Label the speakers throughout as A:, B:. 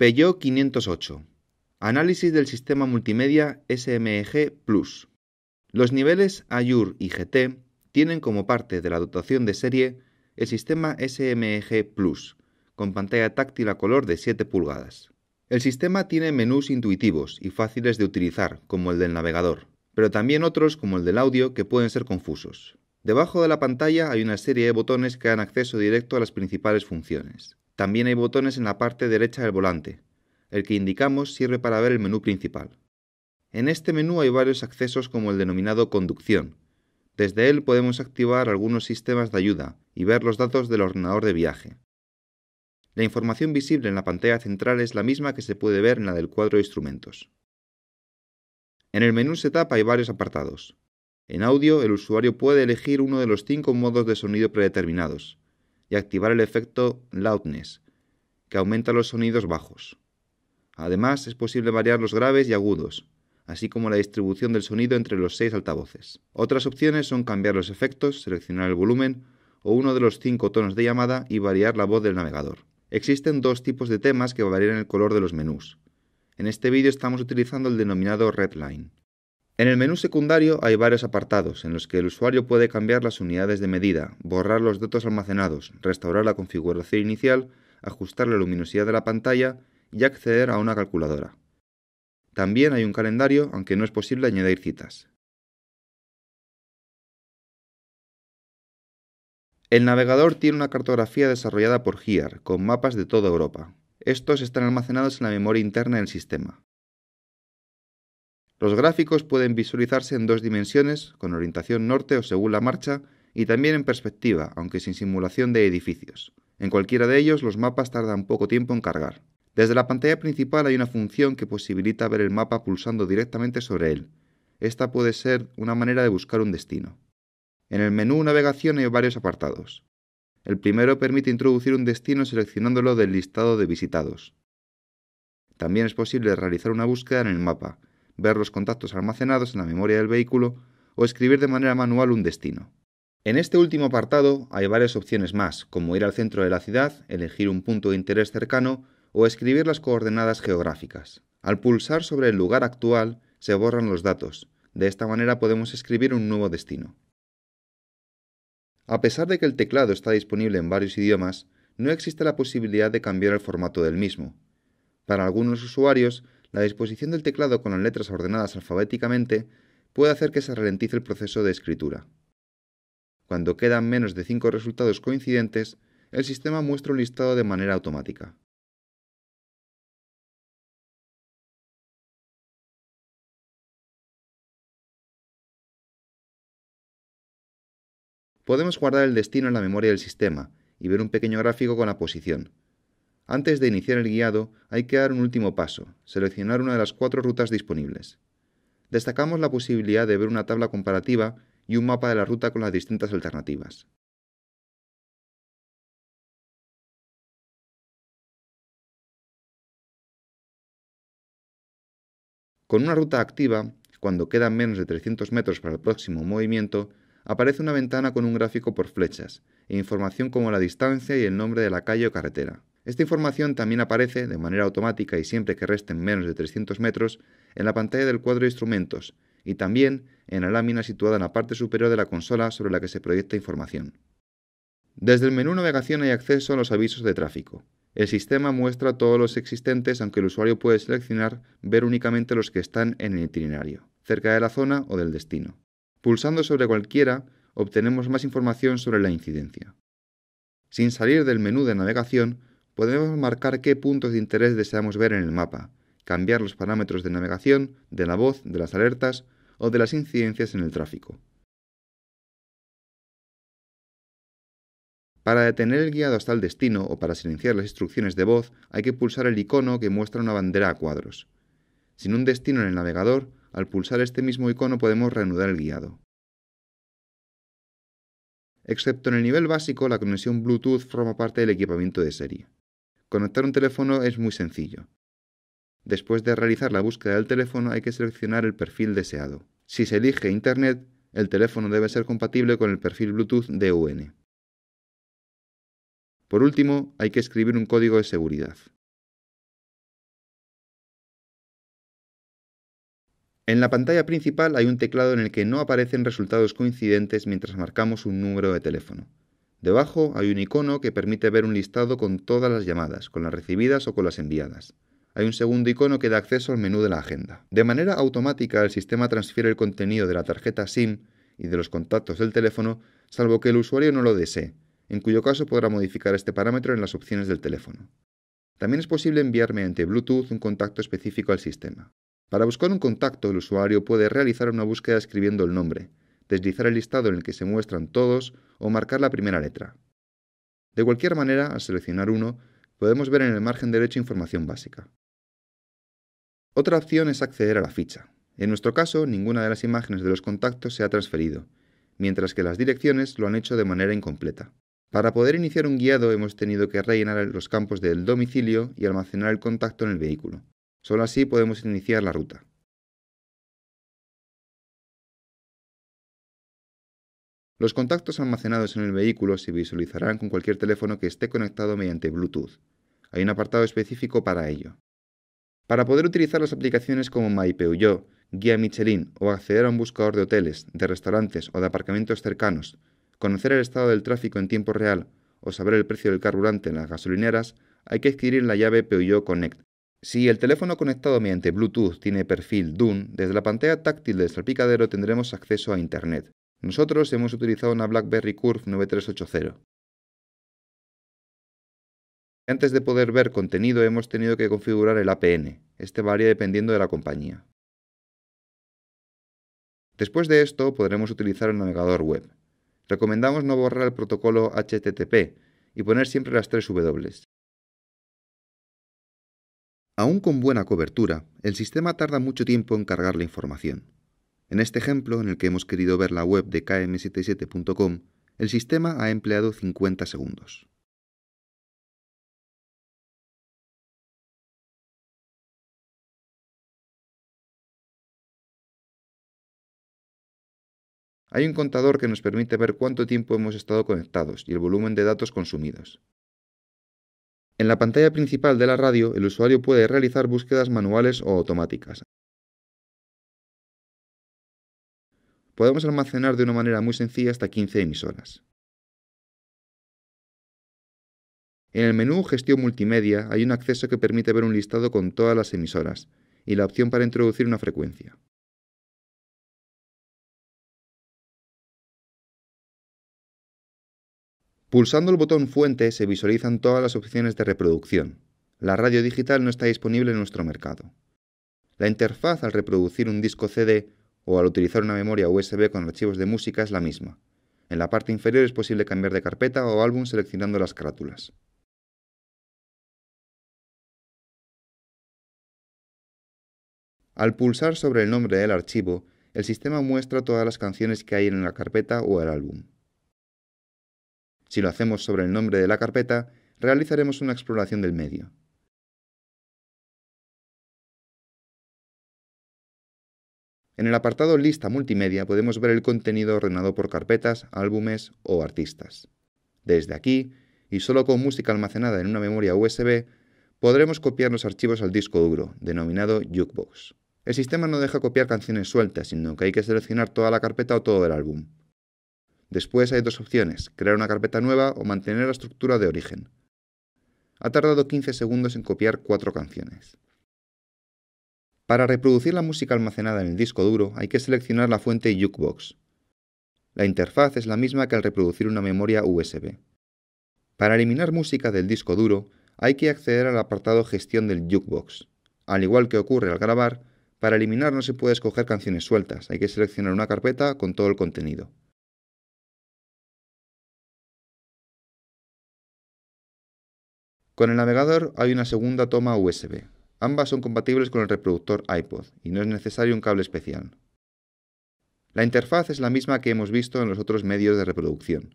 A: Peugeot 508. Análisis del sistema multimedia SMG Plus. Los niveles Ayur y GT tienen como parte de la dotación de serie el sistema SMG Plus, con pantalla táctil a color de 7 pulgadas. El sistema tiene menús intuitivos y fáciles de utilizar, como el del navegador, pero también otros como el del audio que pueden ser confusos. Debajo de la pantalla hay una serie de botones que dan acceso directo a las principales funciones. También hay botones en la parte derecha del volante. El que indicamos sirve para ver el menú principal. En este menú hay varios accesos como el denominado conducción. Desde él podemos activar algunos sistemas de ayuda y ver los datos del ordenador de viaje. La información visible en la pantalla central es la misma que se puede ver en la del cuadro de instrumentos. En el menú Setup hay varios apartados. En audio, el usuario puede elegir uno de los cinco modos de sonido predeterminados y activar el efecto Loudness, que aumenta los sonidos bajos. Además, es posible variar los graves y agudos, así como la distribución del sonido entre los seis altavoces. Otras opciones son cambiar los efectos, seleccionar el volumen o uno de los cinco tonos de llamada y variar la voz del navegador. Existen dos tipos de temas que varían el color de los menús. En este vídeo estamos utilizando el denominado Redline. En el menú secundario hay varios apartados en los que el usuario puede cambiar las unidades de medida, borrar los datos almacenados, restaurar la configuración inicial, ajustar la luminosidad de la pantalla y acceder a una calculadora. También hay un calendario, aunque no es posible añadir citas. El navegador tiene una cartografía desarrollada por GIAR, con mapas de toda Europa. Estos están almacenados en la memoria interna del sistema. Los gráficos pueden visualizarse en dos dimensiones, con orientación norte o según la marcha, y también en perspectiva, aunque sin simulación de edificios. En cualquiera de ellos los mapas tardan poco tiempo en cargar. Desde la pantalla principal hay una función que posibilita ver el mapa pulsando directamente sobre él. Esta puede ser una manera de buscar un destino. En el menú Navegación hay varios apartados. El primero permite introducir un destino seleccionándolo del listado de visitados. También es posible realizar una búsqueda en el mapa, ver los contactos almacenados en la memoria del vehículo o escribir de manera manual un destino. En este último apartado hay varias opciones más, como ir al centro de la ciudad, elegir un punto de interés cercano o escribir las coordenadas geográficas. Al pulsar sobre el lugar actual se borran los datos. De esta manera podemos escribir un nuevo destino. A pesar de que el teclado está disponible en varios idiomas, no existe la posibilidad de cambiar el formato del mismo. Para algunos usuarios, la disposición del teclado con las letras ordenadas alfabéticamente puede hacer que se ralentice el proceso de escritura. Cuando quedan menos de cinco resultados coincidentes, el sistema muestra un listado de manera automática. Podemos guardar el destino en la memoria del sistema y ver un pequeño gráfico con la posición. Antes de iniciar el guiado hay que dar un último paso, seleccionar una de las cuatro rutas disponibles. Destacamos la posibilidad de ver una tabla comparativa y un mapa de la ruta con las distintas alternativas. Con una ruta activa, cuando quedan menos de 300 metros para el próximo movimiento, aparece una ventana con un gráfico por flechas e información como la distancia y el nombre de la calle o carretera. Esta información también aparece de manera automática y siempre que resten menos de 300 metros en la pantalla del cuadro de instrumentos y también en la lámina situada en la parte superior de la consola sobre la que se proyecta información. Desde el menú Navegación hay acceso a los avisos de tráfico. El sistema muestra todos los existentes aunque el usuario puede seleccionar ver únicamente los que están en el itinerario, cerca de la zona o del destino. Pulsando sobre cualquiera, obtenemos más información sobre la incidencia. Sin salir del menú de navegación, podemos marcar qué puntos de interés deseamos ver en el mapa, cambiar los parámetros de navegación, de la voz, de las alertas o de las incidencias en el tráfico. Para detener el guiado hasta el destino o para silenciar las instrucciones de voz hay que pulsar el icono que muestra una bandera a cuadros. Sin un destino en el navegador, al pulsar este mismo icono podemos reanudar el guiado. Excepto en el nivel básico, la conexión Bluetooth forma parte del equipamiento de serie. Conectar un teléfono es muy sencillo. Después de realizar la búsqueda del teléfono hay que seleccionar el perfil deseado. Si se elige Internet, el teléfono debe ser compatible con el perfil Bluetooth de Por último, hay que escribir un código de seguridad. En la pantalla principal hay un teclado en el que no aparecen resultados coincidentes mientras marcamos un número de teléfono. Debajo hay un icono que permite ver un listado con todas las llamadas, con las recibidas o con las enviadas. Hay un segundo icono que da acceso al menú de la agenda. De manera automática el sistema transfiere el contenido de la tarjeta SIM y de los contactos del teléfono, salvo que el usuario no lo desee, en cuyo caso podrá modificar este parámetro en las opciones del teléfono. También es posible enviar mediante Bluetooth un contacto específico al sistema. Para buscar un contacto, el usuario puede realizar una búsqueda escribiendo el nombre, deslizar el listado en el que se muestran todos o marcar la primera letra. De cualquier manera, al seleccionar uno, podemos ver en el margen derecho información básica. Otra opción es acceder a la ficha. En nuestro caso, ninguna de las imágenes de los contactos se ha transferido, mientras que las direcciones lo han hecho de manera incompleta. Para poder iniciar un guiado hemos tenido que rellenar los campos del domicilio y almacenar el contacto en el vehículo. Solo así podemos iniciar la ruta. Los contactos almacenados en el vehículo se visualizarán con cualquier teléfono que esté conectado mediante Bluetooth. Hay un apartado específico para ello. Para poder utilizar las aplicaciones como MyPeugeot, Guía Michelin o acceder a un buscador de hoteles, de restaurantes o de aparcamientos cercanos, conocer el estado del tráfico en tiempo real o saber el precio del carburante en las gasolineras, hay que adquirir la llave Peugeot Connect. Si el teléfono conectado mediante Bluetooth tiene perfil DUN, desde la pantalla táctil del salpicadero tendremos acceso a Internet. Nosotros hemos utilizado una BlackBerry Curve 9380. Antes de poder ver contenido hemos tenido que configurar el APN. Este varía dependiendo de la compañía. Después de esto podremos utilizar el navegador web. Recomendamos no borrar el protocolo HTTP y poner siempre las tres W. Aún con buena cobertura, el sistema tarda mucho tiempo en cargar la información. En este ejemplo, en el que hemos querido ver la web de km77.com, el sistema ha empleado 50 segundos. Hay un contador que nos permite ver cuánto tiempo hemos estado conectados y el volumen de datos consumidos. En la pantalla principal de la radio, el usuario puede realizar búsquedas manuales o automáticas. Podemos almacenar de una manera muy sencilla hasta 15 emisoras. En el menú Gestión multimedia hay un acceso que permite ver un listado con todas las emisoras y la opción para introducir una frecuencia. Pulsando el botón Fuente se visualizan todas las opciones de reproducción. La radio digital no está disponible en nuestro mercado. La interfaz al reproducir un disco CD o al utilizar una memoria USB con archivos de música es la misma. En la parte inferior es posible cambiar de carpeta o álbum seleccionando las carátulas. Al pulsar sobre el nombre del archivo, el sistema muestra todas las canciones que hay en la carpeta o el álbum. Si lo hacemos sobre el nombre de la carpeta, realizaremos una exploración del medio. En el apartado Lista multimedia podemos ver el contenido ordenado por carpetas, álbumes o artistas. Desde aquí, y solo con música almacenada en una memoria USB, podremos copiar los archivos al disco duro, denominado Jukebox. El sistema no deja copiar canciones sueltas, sino que hay que seleccionar toda la carpeta o todo el álbum. Después hay dos opciones, crear una carpeta nueva o mantener la estructura de origen. Ha tardado 15 segundos en copiar cuatro canciones. Para reproducir la música almacenada en el disco duro hay que seleccionar la fuente Jukebox. La interfaz es la misma que al reproducir una memoria USB. Para eliminar música del disco duro hay que acceder al apartado Gestión del Jukebox. Al igual que ocurre al grabar, para eliminar no se puede escoger canciones sueltas, hay que seleccionar una carpeta con todo el contenido. Con el navegador hay una segunda toma USB. Ambas son compatibles con el reproductor iPod y no es necesario un cable especial. La interfaz es la misma que hemos visto en los otros medios de reproducción.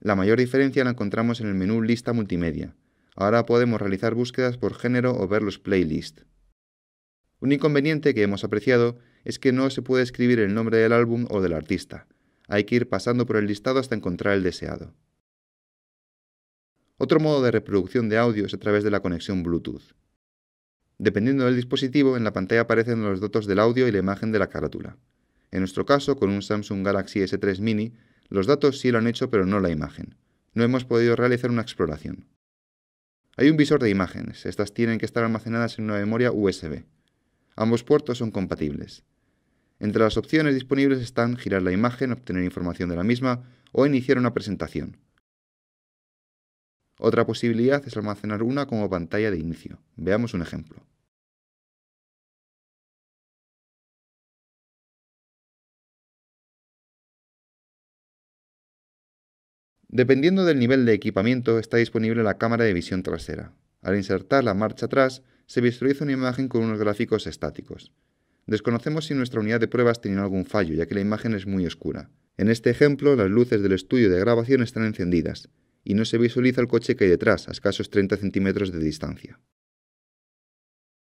A: La mayor diferencia la encontramos en el menú Lista multimedia. Ahora podemos realizar búsquedas por género o ver los playlists. Un inconveniente que hemos apreciado es que no se puede escribir el nombre del álbum o del artista. Hay que ir pasando por el listado hasta encontrar el deseado. Otro modo de reproducción de audio es a través de la conexión Bluetooth. Dependiendo del dispositivo, en la pantalla aparecen los datos del audio y la imagen de la carátula. En nuestro caso, con un Samsung Galaxy S3 Mini, los datos sí lo han hecho pero no la imagen. No hemos podido realizar una exploración. Hay un visor de imágenes. Estas tienen que estar almacenadas en una memoria USB. Ambos puertos son compatibles. Entre las opciones disponibles están girar la imagen, obtener información de la misma o iniciar una presentación. Otra posibilidad es almacenar una como pantalla de inicio. Veamos un ejemplo. Dependiendo del nivel de equipamiento, está disponible la cámara de visión trasera. Al insertar la marcha atrás, se visualiza una imagen con unos gráficos estáticos. Desconocemos si nuestra unidad de pruebas tiene algún fallo, ya que la imagen es muy oscura. En este ejemplo, las luces del estudio de grabación están encendidas, y no se visualiza el coche que hay detrás, a escasos 30 centímetros de distancia.